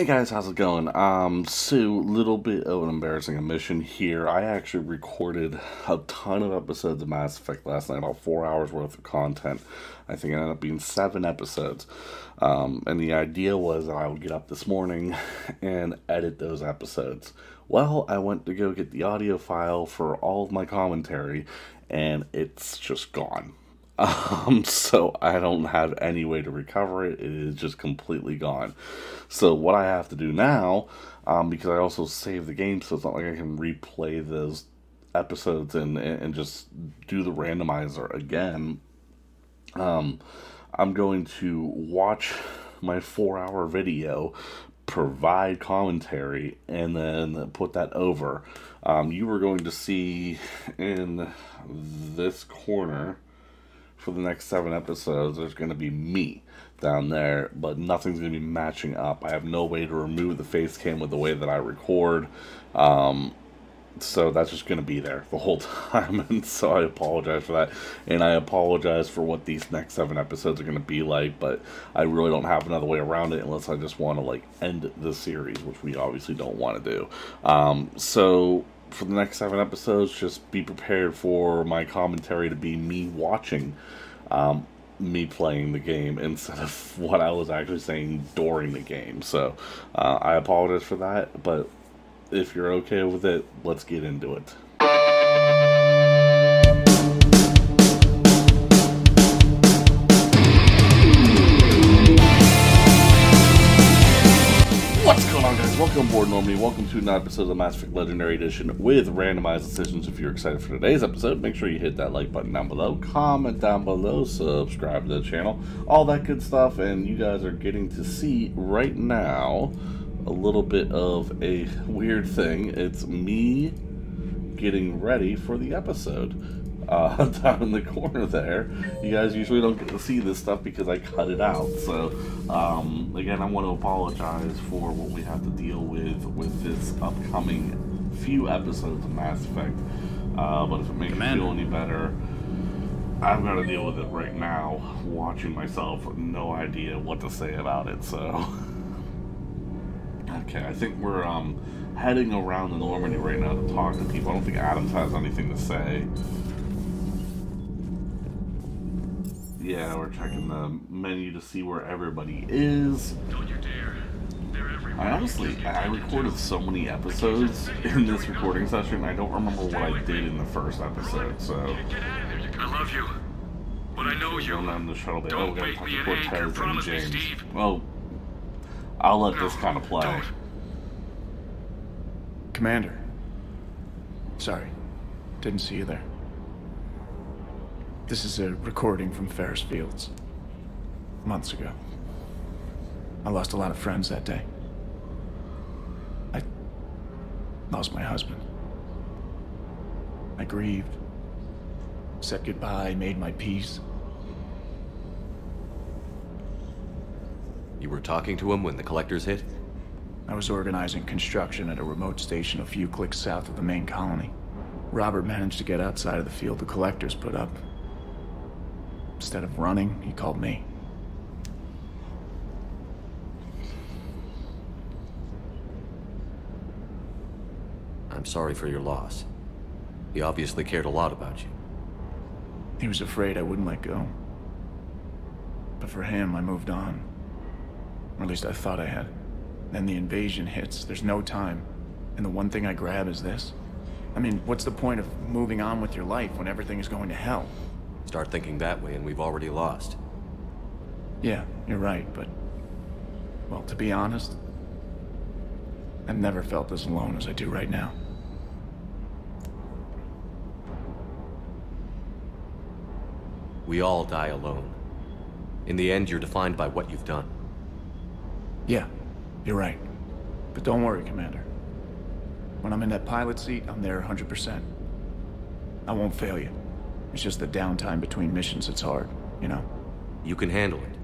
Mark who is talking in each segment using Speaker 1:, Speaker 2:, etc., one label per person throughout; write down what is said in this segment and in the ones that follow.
Speaker 1: Hey guys, how's it going? Um, so little bit of an embarrassing omission here. I actually recorded a ton of episodes of Mass Effect last night, about four hours worth of content. I think it ended up being seven episodes. Um, and the idea was that I would get up this morning and edit those episodes. Well, I went to go get the audio file for all of my commentary, and it's just gone. Um, so I don't have any way to recover it. It is just completely gone. So what I have to do now, um, because I also save the game, so it's not like I can replay those episodes and and just do the randomizer again. Um, I'm going to watch my four-hour video, provide commentary, and then put that over. Um, you were going to see in this corner for the next seven episodes, there's going to be me down there, but nothing's going to be matching up. I have no way to remove the face cam with the way that I record. Um, so that's just going to be there the whole time. And so I apologize for that. And I apologize for what these next seven episodes are going to be like, but I really don't have another way around it unless I just want to like end the series, which we obviously don't want to do. Um, so for the next seven episodes, just be prepared for my commentary to be me watching um, me playing the game instead of what I was actually saying during the game. So uh, I apologize for that, but if you're okay with it, let's get into it. Welcome aboard, Normally. Welcome to another episode of Mass Effect Legendary Edition with randomized decisions. If you're excited for today's episode, make sure you hit that like button down below, comment down below, subscribe to the channel, all that good stuff. And you guys are getting to see right now a little bit of a weird thing. It's me getting ready for the episode. Uh, down in the corner there. You guys usually don't get to see this stuff because I cut it out. So, um, again, I want to apologize for what we have to deal with with this upcoming few episodes of Mass Effect. Uh, but if it makes
Speaker 2: Commander.
Speaker 1: you feel any better, I've got to deal with it right now. Watching myself, no idea what to say about it. So. Okay, I think we're um, heading around the Normandy right now to talk to people. I don't think Adams has anything to say. Yeah, we're checking the menu to see where everybody is.
Speaker 3: Don't you dare.
Speaker 1: I honestly, I recorded so many episodes in this recording session, I don't remember what I did in the first episode, so...
Speaker 3: Get out of there. you- I love you. But I know you.
Speaker 1: Going on the shuttle bay.
Speaker 3: Don't
Speaker 1: Oh, we gotta
Speaker 3: make
Speaker 1: talk to
Speaker 3: an
Speaker 1: Cortez and
Speaker 3: promise me,
Speaker 1: James.
Speaker 3: Steve.
Speaker 1: Well, I'll let this
Speaker 3: No,
Speaker 1: kind of play.
Speaker 3: don't.
Speaker 2: Commander. Sorry. Didn't see you there. This is a recording from Ferris Fields. Months ago. I lost a lot of friends that day. I lost my husband. I grieved. Said goodbye, made my peace.
Speaker 4: You were talking to him when the collectors hit?
Speaker 2: I was organizing construction at a remote station a few clicks south of the main colony. Robert managed to get outside of the field the collectors put up. Instead of running, he called me.
Speaker 4: I'm sorry for your loss. He obviously cared a lot about you.
Speaker 2: He was afraid I wouldn't let go. But for him, I moved on. Or at least I thought I had. Then the invasion hits, there's no time. And the one thing I grab is this. I mean, what's the point of moving on with your life when everything is going to hell?
Speaker 4: Start thinking that way and we've already lost.
Speaker 2: Yeah, you're right, but. Well, to be honest, I've never felt as alone as I do right now.
Speaker 4: We all die alone. In the end, you're defined by what you've done.
Speaker 2: Yeah, you're right. But don't worry, Commander. When I'm in that pilot seat, I'm there 100%. I won't fail you. It's just the downtime between missions that's hard, you know?
Speaker 4: You can handle it.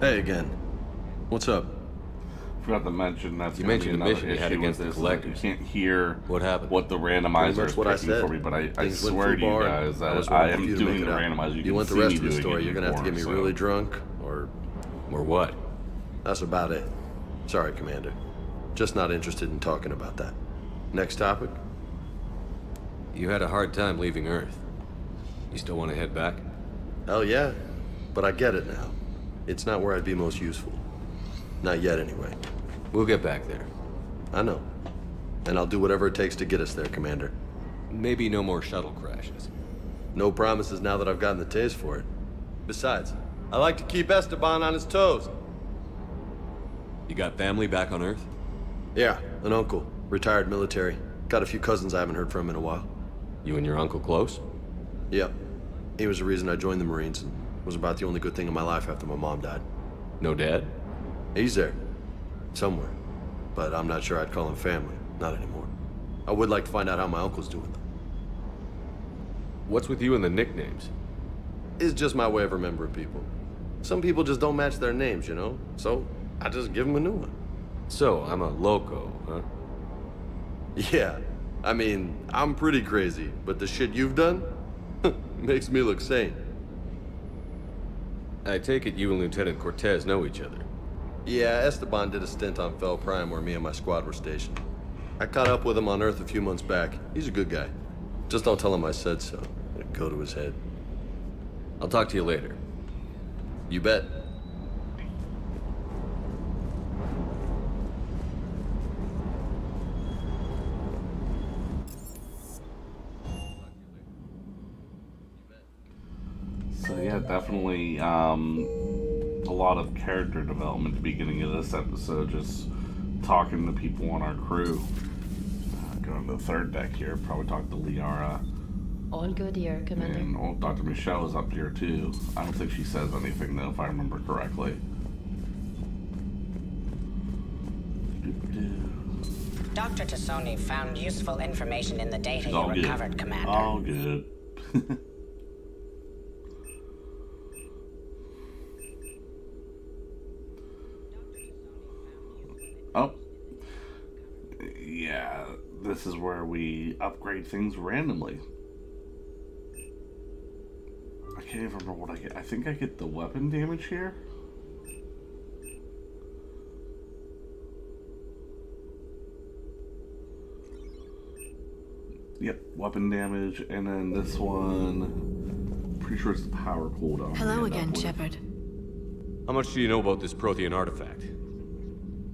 Speaker 5: Hey again. What's up?
Speaker 1: forgot to mention that's
Speaker 4: You mentioned
Speaker 1: be
Speaker 4: a mission you had
Speaker 1: issue
Speaker 4: against the
Speaker 1: this, is
Speaker 4: collectors.
Speaker 1: You can't hear
Speaker 4: What happened?
Speaker 1: what the randomizer is
Speaker 5: what I
Speaker 1: picking
Speaker 5: said.
Speaker 1: for me, but I, I swear to you guys
Speaker 5: I
Speaker 1: that
Speaker 5: was
Speaker 1: I am doing the randomizer. You,
Speaker 5: You
Speaker 1: can
Speaker 5: want the rest of the story? You're gonna have to get me
Speaker 1: so-
Speaker 5: really drunk, or
Speaker 4: what?
Speaker 5: that's about it. Sorry, Commander. Just not interested in talking about that. Next topic?
Speaker 4: You had a hard time leaving Earth. You still want to head back?
Speaker 5: Hell yeah. But I get it now. It's not where I'd be most useful. Not yet, anyway.
Speaker 4: We'll get back there.
Speaker 5: I know. And I'll do whatever it takes to get us there, Commander.
Speaker 4: Maybe no more shuttle crashes.
Speaker 5: No promises now that I've gotten the taste for it. Besides, I like to keep Esteban on his toes.
Speaker 4: You got family back on Earth?
Speaker 5: Yeah, an uncle, retired military. Got a few cousins I haven't heard from in a while.
Speaker 4: You and your uncle close?
Speaker 5: Yep. He was the reason I joined the Marines and was about the only good thing in my life after my mom died.
Speaker 4: No dad?
Speaker 5: He's there. Somewhere. But I'm not sure I'd call him family. Not anymore. I would like to find out how my uncle's doing, though.
Speaker 4: What's with you and the nicknames?
Speaker 5: It's just my way of remembering people. Some people just don't match their names, you know? So, I just give them a new one.
Speaker 4: So, I'm a loco, huh?
Speaker 5: Yeah. I mean, I'm pretty crazy, but the shit you've done makes me look sane.
Speaker 4: I take it you and Lieutenant Cortez know each other.
Speaker 5: Yeah, Esteban did a stint on Fel Prime where me and my squad were stationed. I caught up with him on Earth a few months back. He's a good guy. Just don't tell him I said so. It'd go to his head.
Speaker 4: I'll talk to you later.
Speaker 5: You bet.
Speaker 1: So yeah, definitely um, a lot of character development at the beginning of this episode. Just talking to people on our crew. Uh, going to the third deck here. Probably talk to Liara.
Speaker 6: All good here, Commander.
Speaker 1: And old Dr. Michelle is up here too. I don't think she says anything though, if I remember correctly.
Speaker 7: Dr. T'Soni found useful information in the data
Speaker 1: She's
Speaker 7: you
Speaker 1: all good.
Speaker 7: recovered, Commander.
Speaker 1: All good. oh. Yeah, this is where we upgrade things randomly. I can't even remember what I get. I think I get the weapon damage here. Yep, weapon damage, and then this one. Pretty sure it's the power cooldown.
Speaker 8: Hello again. Shepard.
Speaker 4: How much do you know about this Prothean artifact?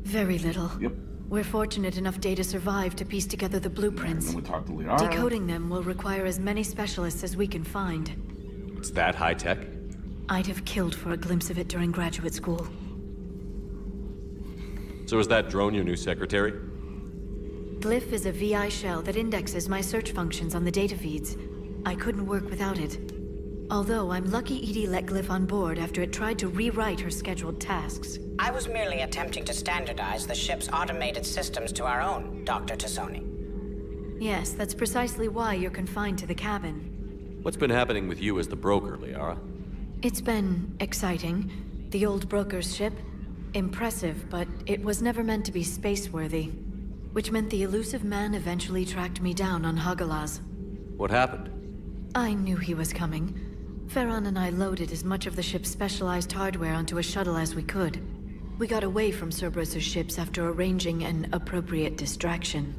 Speaker 8: Very little.
Speaker 1: Yep.
Speaker 8: We're fortunate enough Data survived to piece together the
Speaker 1: And
Speaker 8: blueprints.
Speaker 1: then we talked to Liara.
Speaker 8: Decoding them will require as many specialists as we can find.
Speaker 4: It's that high tech?
Speaker 8: I'd have killed for a glimpse of it during graduate school.
Speaker 4: So is that drone your new secretary?
Speaker 8: Glyph is a VI shell that indexes my search functions on the data feeds. I couldn't work without it. Although I'm lucky EDI let Glyph on board after it tried to rewrite her scheduled tasks.
Speaker 7: I was merely attempting to standardize the ship's automated systems to our own, Dr. T'Soni.
Speaker 8: Yes, that's precisely why you're confined to the cabin.
Speaker 4: What's been happening with you as the broker, Liara?
Speaker 8: It's been exciting. The old broker's ship? Impressive, but it was never meant to be space-worthy. Which meant the Illusive Man eventually tracked me down on Hagalaz.
Speaker 4: What happened?
Speaker 8: I knew he was coming. Feron and I loaded as much of the ship's specialized hardware onto a shuttle as we could. We got away from Cerberus' ships after arranging an appropriate distraction.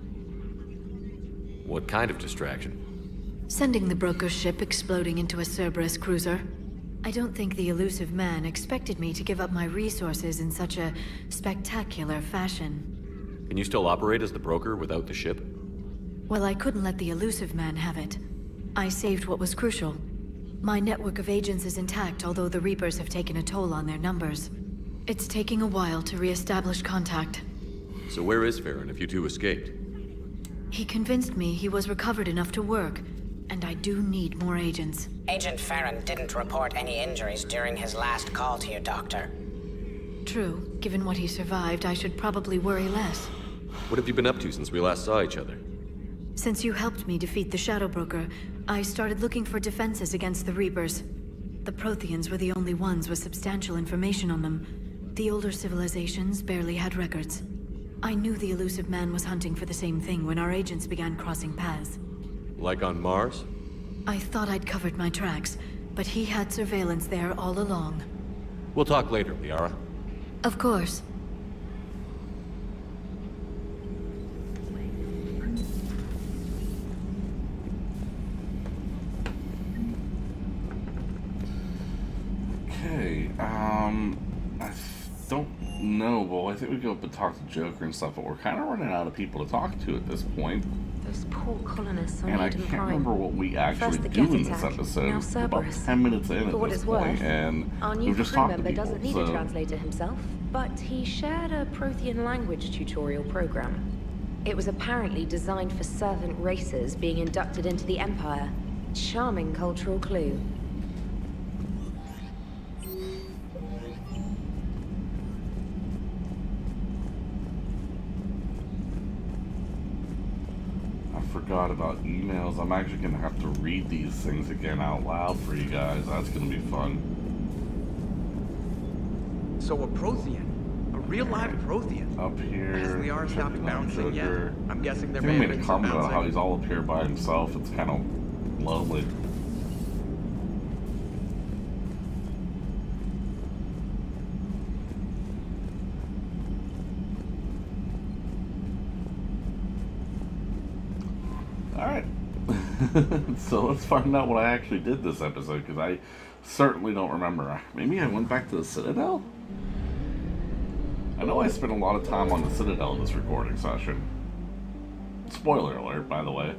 Speaker 4: What kind of distraction?
Speaker 8: Sending the broker's ship exploding into a Cerberus cruiser. I don't think the Illusive Man expected me to give up my resources in such a spectacular fashion.
Speaker 4: Can you still operate as the broker without the ship?
Speaker 8: Well, I couldn't let the Illusive Man have it. I saved what was crucial. My network of agents is intact, although the Reapers have taken a toll on their numbers. It's taking a while to re-establish contact.
Speaker 4: So where is Feron if you two escaped?
Speaker 8: He convinced me he was recovered enough to work, and I do need more agents.
Speaker 7: Agent Feron didn't report any injuries during his last call to you, Doctor.
Speaker 8: True, given what he survived, I should probably worry less.
Speaker 4: What have you been up to since we last saw each other?
Speaker 8: Since you helped me defeat the Shadow Broker, I started looking for defenses against the Reapers. The Protheans were the only ones with substantial information on them. The older civilizations barely had records. I knew the Illusive Man was hunting for the same thing when our agents began crossing paths.
Speaker 4: Like on Mars?
Speaker 8: I thought I'd covered my tracks, but he had surveillance there all along.
Speaker 4: We'll talk later, Liara.
Speaker 8: Of course.
Speaker 1: Okay, um, I don't know, Well, I think we go up and talk to Joker and stuff, but we're kind of running out of people to talk to at this point.
Speaker 6: Those poor colonists on
Speaker 1: And I can't
Speaker 6: Prime.
Speaker 1: remember what we actually
Speaker 6: First
Speaker 1: do in this episode.
Speaker 6: now
Speaker 1: about 10 minutes in
Speaker 6: For
Speaker 1: at
Speaker 6: what it's worth,
Speaker 1: and
Speaker 6: Our new
Speaker 1: we've just
Speaker 6: crew
Speaker 1: talked to
Speaker 6: member
Speaker 1: people,
Speaker 6: doesn't need
Speaker 1: so...
Speaker 6: a translator himself, but he shared a Prothean language tutorial program. It was apparently designed for servant races being inducted into the Empire. Charming cultural clue.
Speaker 1: Forgot about emails. I'm actually going to have to read these things again out loud for you guys. That's going to be fun.
Speaker 9: So a Prothean. A real live Prothean.
Speaker 1: Up here.
Speaker 9: Has Liara stopped
Speaker 1: checking out
Speaker 9: bouncing yet? I'm guessing
Speaker 1: I
Speaker 9: there
Speaker 1: think I
Speaker 9: may have
Speaker 1: made a comment about how he's all up here by himself. It's kind of lonely. so let's find out what I actually did this episode, because I certainly don't remember. Maybe I went back to the Citadel? I know I spent a lot of time on the Citadel in this recording session. Spoiler alert, by the way.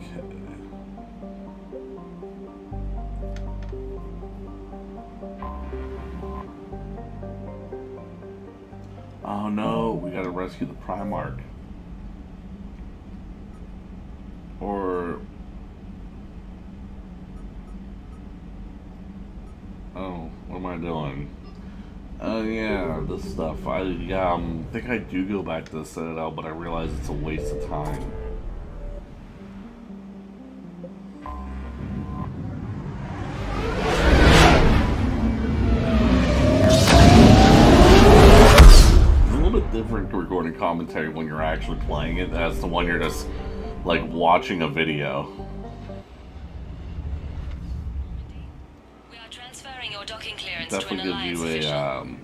Speaker 1: Okay. Oh no, we gotta rescue the Primarch. Or. Oh, what am I doing? Oh yeah, this stuff. I yeah, um think I do go back to the Citadel, but I realize it's a waste of time. It's a little bit different to recording commentary when you're actually playing it as the one you're just like watching a video.
Speaker 10: We are transferring your docking clearance to an
Speaker 1: gives you a um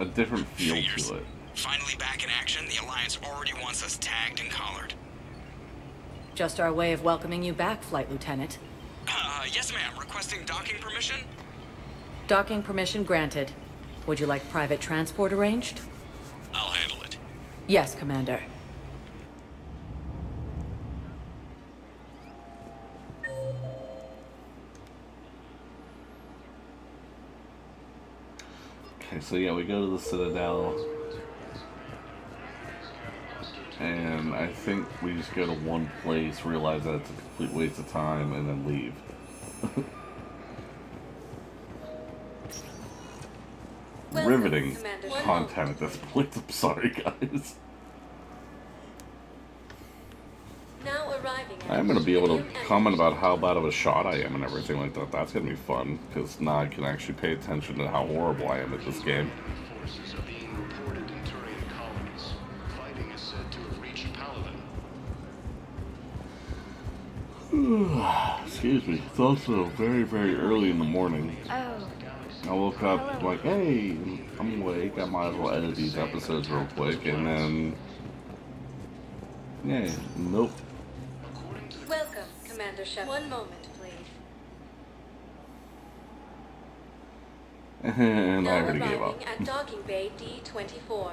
Speaker 1: a different feel
Speaker 11: Figures.
Speaker 1: to it.
Speaker 11: Finally back in action, the Alliance already wants us tagged and collared.
Speaker 12: Just our way of welcoming you back, Flight Lieutenant.
Speaker 11: Uh, yes ma'am, requesting docking permission?
Speaker 12: Docking permission granted. Would you like private transport arranged?
Speaker 11: I'll handle it.
Speaker 12: Yes, Commander.
Speaker 1: Okay, so yeah, we go to the Citadel. And I think we just go to one place, realize that it's a complete waste of time, and then leave. Riveting content at this point. I'm sorry, guys.
Speaker 13: Now
Speaker 1: I'm gonna be able to comment about how bad of a shot I am and everything like that. That's gonna be fun because now I can actually pay attention to how horrible I am at this game.
Speaker 14: Forces are being reported in Turian colonies. Fighting is said to have reached Palaven.
Speaker 1: Excuse me. It's also very, very early in the morning.
Speaker 6: Oh,
Speaker 1: I woke up like, hey, I'm awake. I might as well edit these episodes real quick, and then, yeah, nope.
Speaker 13: Welcome, Commander Shepard. One moment, please.
Speaker 1: and I
Speaker 13: now
Speaker 1: already gave up.
Speaker 13: at docking bay D24.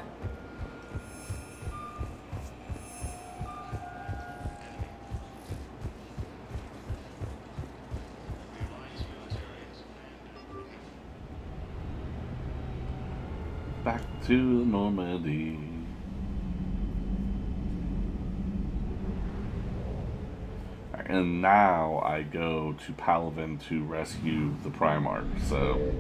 Speaker 1: Back to Normandy. And now I go to Palaven to rescue the Primarch. So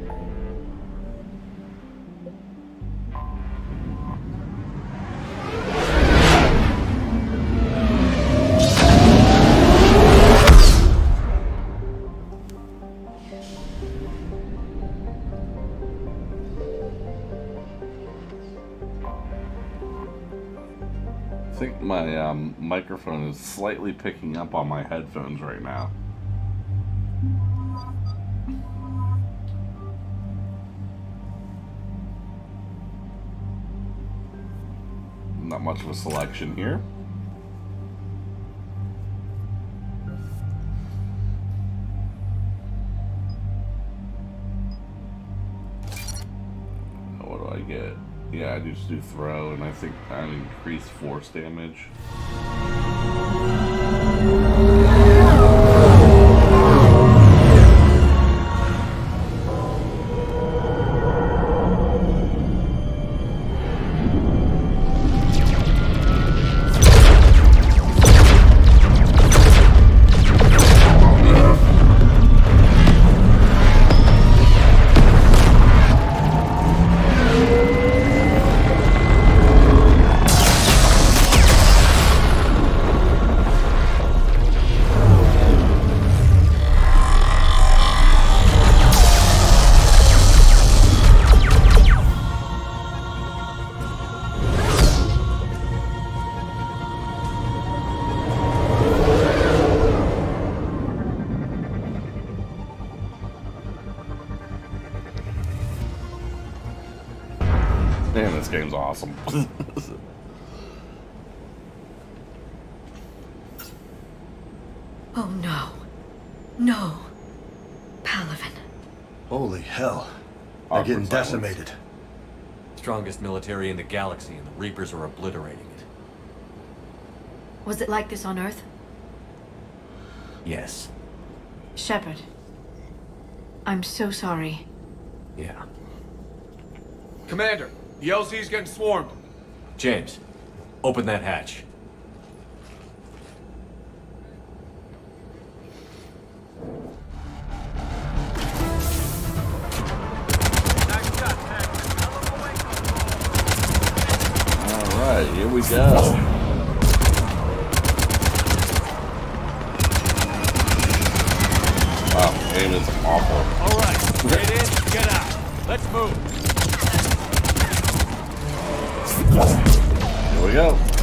Speaker 1: microphone is slightly picking up on my headphones right now. Not much of a selection here. Just do throw, and I think I'll increase force damage. Awesome.
Speaker 8: Oh no. No. Palaven.
Speaker 15: Holy hell. They're
Speaker 4: Awkward
Speaker 15: getting
Speaker 4: silence.
Speaker 15: decimated.
Speaker 4: Strongest military in the galaxy, and the Reapers are obliterating it.
Speaker 8: Was it like this on Earth?
Speaker 2: Yes.
Speaker 8: Shepard. I'm so sorry.
Speaker 2: Yeah.
Speaker 16: Commander, the LZ's getting swarmed.
Speaker 4: James, open that hatch.
Speaker 1: Alright, here we go. Wow, game is awful.
Speaker 16: All right, get in, get out. Let's move.
Speaker 1: Here we go.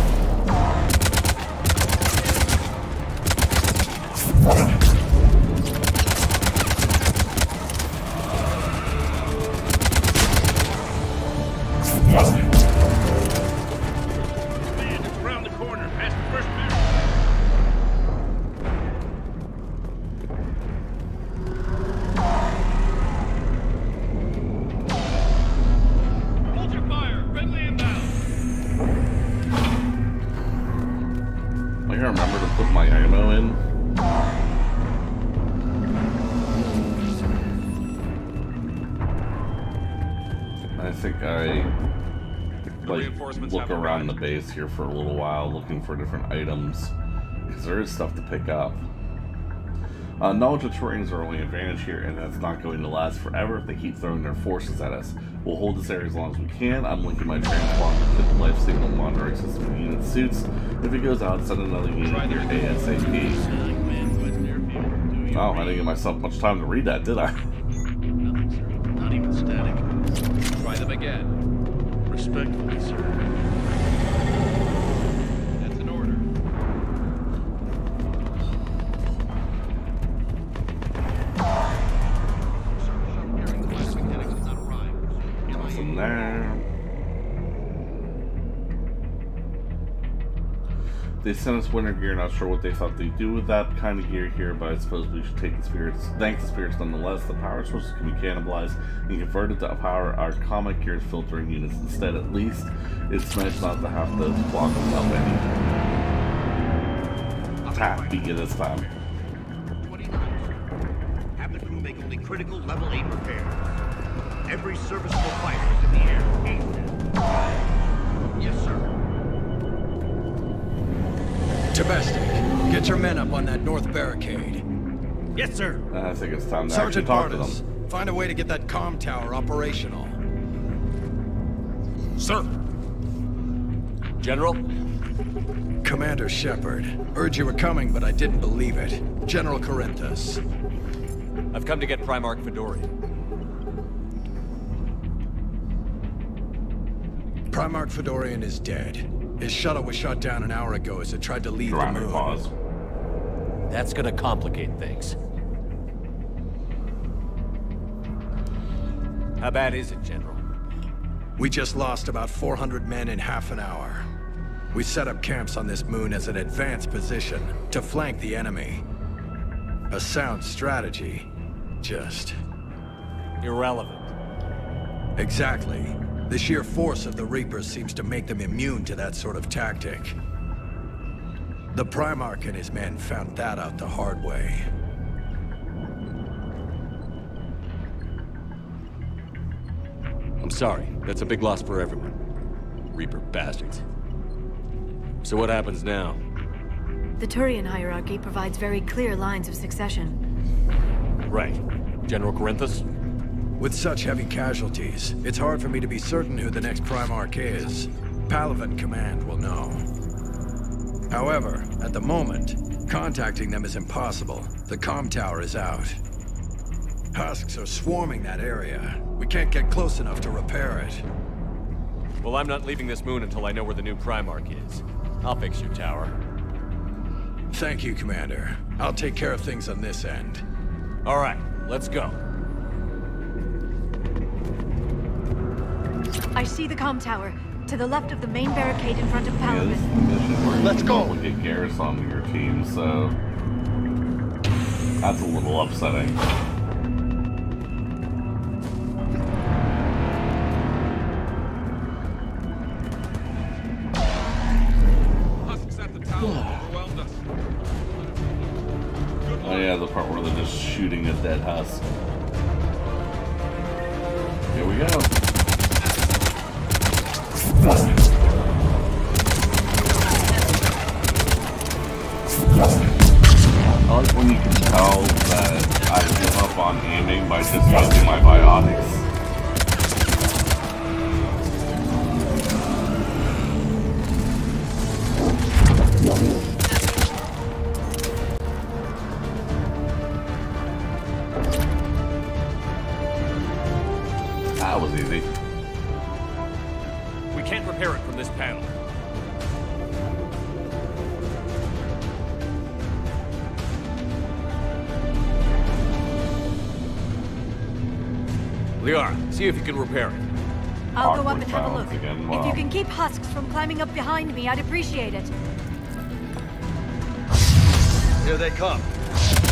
Speaker 1: Like look around the base here for a little while, looking for different items, because there is stuff to pick up. Uh, knowledge of terrain is our only advantage here, and that's not going to last forever if they keep throwing their forces at us. We'll hold this area as long as we can. I'm linking my transponder to the life signal monitoring system unit suits. If it goes out, send another unit here ASAP. Oh, I didn't give myself much time to read that, did I?
Speaker 14: Not even static.
Speaker 3: Try them again.
Speaker 14: Respectfully, sir.
Speaker 1: They sent us winter gear, not sure what they thought they'd do with that kind of gear here, but I suppose we should take the spirits, thank the spirits nonetheless. The power sources can be cannibalized and converted to power our comic gear's filtering units instead. At least it's nice not to have to block them up any. You this time.
Speaker 17: Have the crew make only critical level 8 repairs. Every serviceable fighter is in the air. Yes, sir.
Speaker 9: Domestic, get your men up on that north barricade.
Speaker 17: Yes, sir.
Speaker 1: I think it's time to actually
Speaker 9: Sergeant
Speaker 1: talk to
Speaker 9: Barnes,
Speaker 1: them.
Speaker 9: find a way to get that comm tower operational.
Speaker 16: Sir.
Speaker 2: General?
Speaker 9: Commander Shepard, heard you were coming, but I didn't believe it. General Corinthus.
Speaker 4: I've come to get Primarch Fedorian.
Speaker 9: Primarch Fedorian is dead, His shuttle was shot down an hour ago as it tried to leave
Speaker 1: Dramatic
Speaker 9: the moon.
Speaker 1: pause.
Speaker 4: That's gonna complicate things. How bad is it, General?
Speaker 9: We just lost about 400 men in half an hour. We set up camps on this moon as an advanced position to flank the enemy. A sound strategy. Just...
Speaker 4: Irrelevant.
Speaker 9: Exactly. The sheer force of the Reapers seems to make them immune to that sort of tactic. The Primarch and his men found that out the hard way.
Speaker 4: I'm sorry. That's a big loss for everyone. Reaper bastards. So what happens now?
Speaker 8: The Turian hierarchy provides very clear lines of succession.
Speaker 4: Right. General Corinthus?
Speaker 9: With such heavy casualties, it's hard for me to be certain who the next Primarch is. Palaven Command will know. However, at the moment, contacting them is impossible. The com tower is out. Husks are swarming that area. We can't get close enough to repair it.
Speaker 4: Well, I'm not leaving this moon until I know where the new Primarch is. I'll fix your tower.
Speaker 9: Thank you, Commander. I'll take care of things on this end.
Speaker 4: All right, let's go.
Speaker 8: I see the com tower. To the left of the main barricade in front of
Speaker 1: Yeah, this
Speaker 8: Palaven.
Speaker 1: is the mission where
Speaker 9: Let's
Speaker 1: you
Speaker 9: go.
Speaker 1: normally get Garrus on your team, so that's a little upsetting.
Speaker 4: See if you can repair it.
Speaker 8: I'll go up and have a look.
Speaker 1: again,
Speaker 8: If you can keep husks from climbing up behind me, I'd appreciate it.
Speaker 5: Here they come.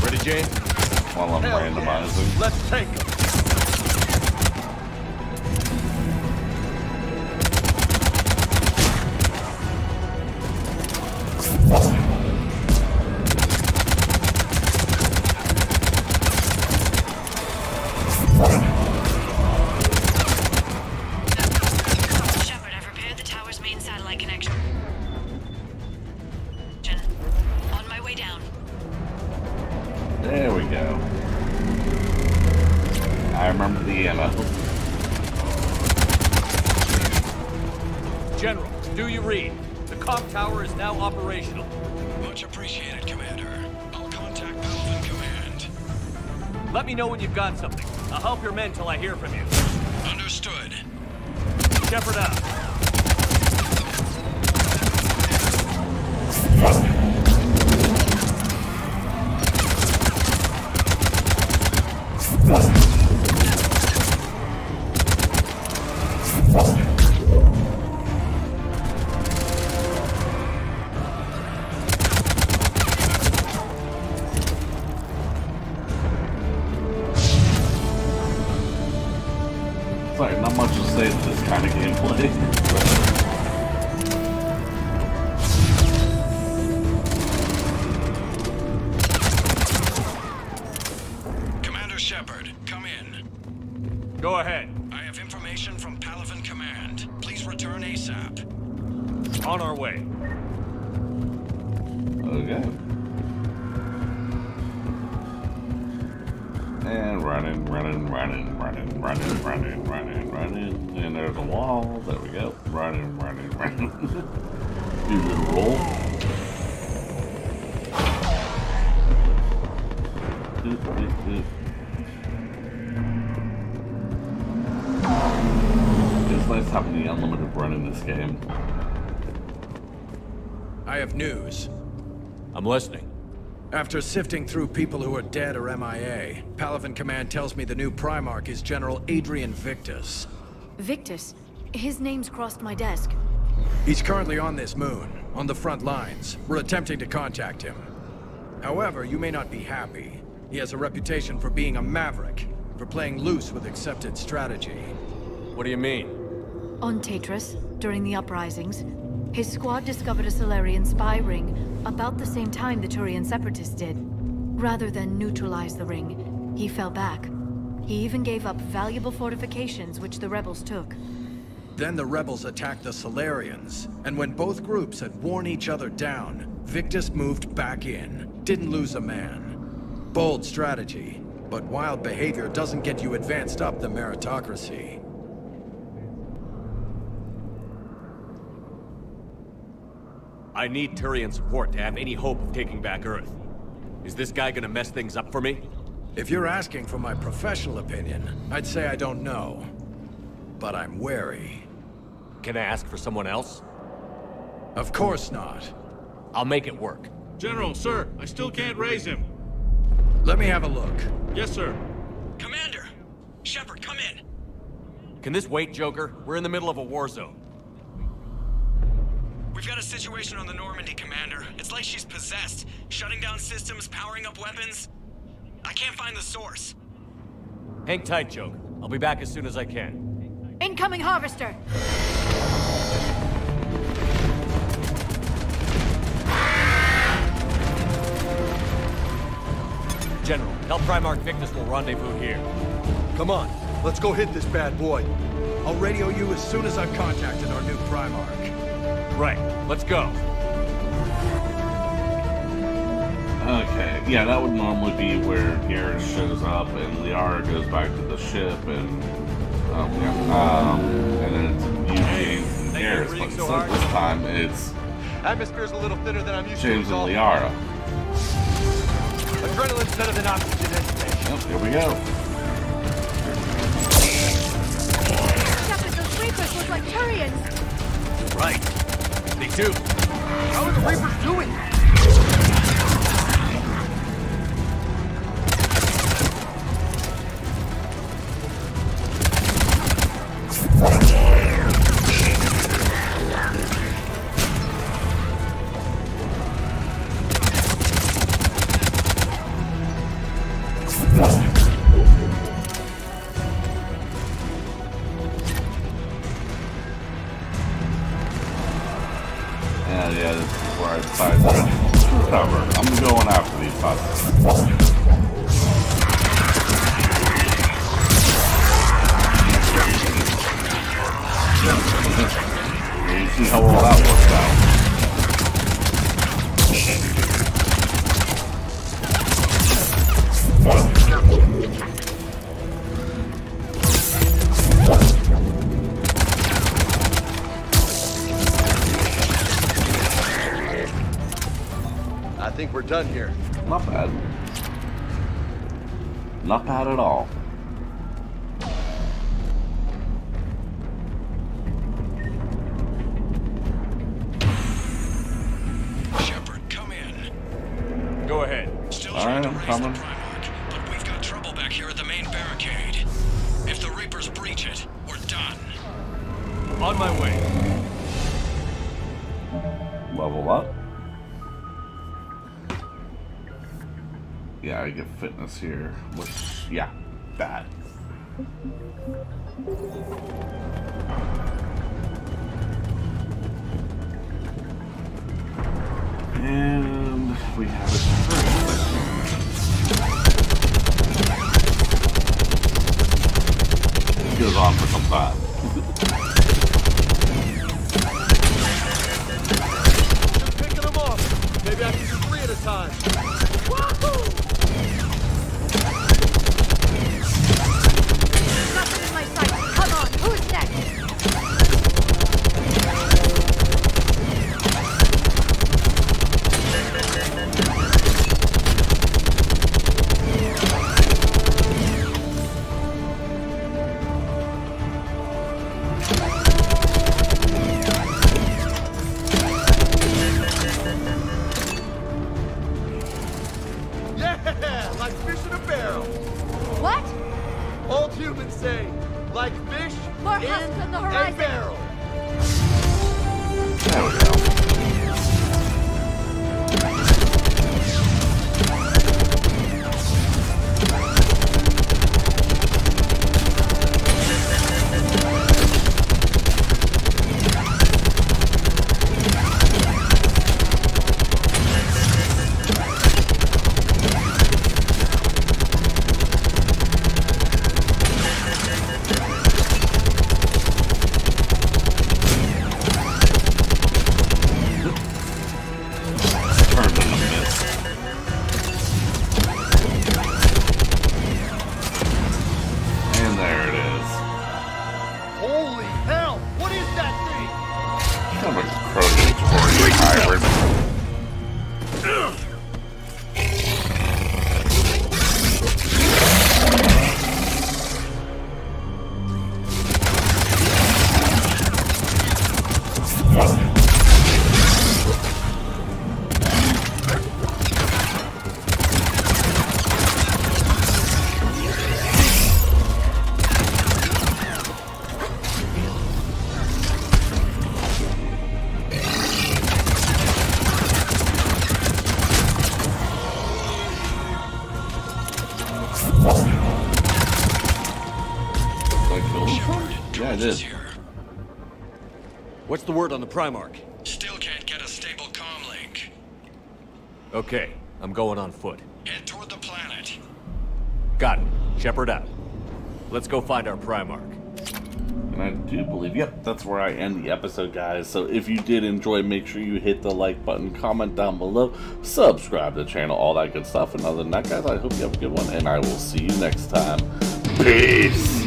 Speaker 4: Ready, Jane?
Speaker 1: While I'm
Speaker 5: Hell
Speaker 1: randomizing.
Speaker 5: yeah. Let's take them.
Speaker 1: There we go. I remember the ammo.
Speaker 4: General, do you read? The com tower is now operational.
Speaker 9: Much appreciated, Commander. I'll contact Palaven Command.
Speaker 4: Let me know when you've got something. I'll help your men till I hear from you.
Speaker 9: Understood.
Speaker 4: Shepard out. Go ahead.
Speaker 1: This game.
Speaker 9: I have news.
Speaker 18: I'm listening.
Speaker 9: After sifting through people who are dead or MIA, Palaven Command tells me the new Primarch is General Adrien Victus.
Speaker 8: Victus? His name's crossed my desk.
Speaker 9: He's currently on this moon, on the front lines. We're attempting to contact him. However, you may not be happy. He has a reputation for being a maverick, for playing loose with accepted strategy.
Speaker 18: What do you mean?
Speaker 8: On Taetrus, during the uprisings, his squad discovered a Salarian spy ring about the same time the Turian Separatists did. Rather than neutralize the ring, he fell back. He even gave up valuable fortifications which the rebels took.
Speaker 9: Then the rebels attacked the Salarians, and when both groups had worn each other down, Victus moved back in. Didn't lose a man. Bold strategy, but wild behavior doesn't get you advanced up the meritocracy.
Speaker 18: I need Turian support to have any hope of taking back Earth. Is this guy gonna mess things up for me?
Speaker 9: If you're asking for my professional opinion, I'd say I don't know. But I'm wary.
Speaker 18: Can I ask for someone else?
Speaker 9: Of course not.
Speaker 18: I'll make it work.
Speaker 3: General, sir, I still can't raise him.
Speaker 9: Let me have a look.
Speaker 3: Yes, sir.
Speaker 11: Commander! Shepard, come in!
Speaker 18: Can this wait, Joker? We're in the middle of a war zone.
Speaker 11: We've got a situation on the Normandy, Commander. It's like she's possessed. Shutting down systems, powering up weapons. I can't find the source.
Speaker 18: Hang tight, Joker. I'll be back as soon as I can.
Speaker 8: Incoming Harvester!
Speaker 18: General, tell Primarch Victus we'll rendezvous here.
Speaker 5: Come on, let's go hit this bad boy.
Speaker 9: I'll radio you as soon as I've contacted our new Primarch.
Speaker 18: Right, let's go.
Speaker 1: Okay, yeah, that would normally be where Garrus shows up and Liara goes back to the ship and um, yeah, um, and then it's Eugene and Garrus, but
Speaker 5: so
Speaker 1: so
Speaker 5: hard.
Speaker 1: this time it's
Speaker 5: Atmosphere's a little thinner than I'm used
Speaker 1: James
Speaker 5: to.
Speaker 1: and
Speaker 5: is all.
Speaker 1: Liara.
Speaker 5: Adrenaline's better than oxygen anyway.
Speaker 1: Yep, here we go.
Speaker 8: Shepard, those Reapers look like Turians!
Speaker 18: Right.
Speaker 5: How are the Reapers doing?
Speaker 1: Bad. Not bad at all.
Speaker 14: Here,
Speaker 1: which, yeah, that. And we have it first. Goes on for some time.
Speaker 5: Picking them off. Maybe I can do three at a time.
Speaker 4: The word on the Primarch?
Speaker 9: Still can't get a stable comm link.
Speaker 4: Okay, I'm going on foot.
Speaker 9: Head toward the planet.
Speaker 4: Got it. Shepard out. Let's go find our Primarch.
Speaker 1: And I do believe, yep, that's where I end the episode, guys. So if you did enjoy, make sure you hit the like button, comment down below, subscribe to the channel, all that good stuff. And other than that, guys, I hope you have a good one, and I will see you next time. Peace!